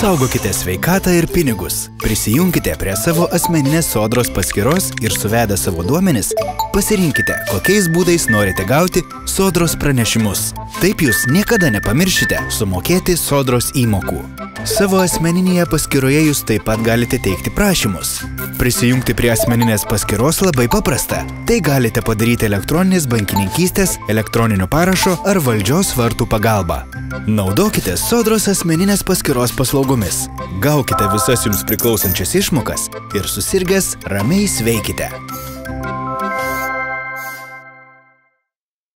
Saugokite sveikatą ir pinigus. Prisijunkite prie savo asmeninės sodros paskyros ir suvedę savo duomenis, pasirinkite, kokiais būdais norite gauti sodros pranešimus. Taip jūs niekada nepamiršite sumokėti sodros įmokų. Savo asmeninėje paskyroje jūs taip pat galite teikti prašymus. Prisijungti prie asmeninės paskyros labai paprasta. Tai galite padaryti elektroninės bankininkystės, elektroninio parašo ar valdžios vartų pagalba. Naudokite sodros asmeninės paskyros paslaugomis. Gaukite visas jums priklausančias išmokas ir susirgęs ramiai sveikite.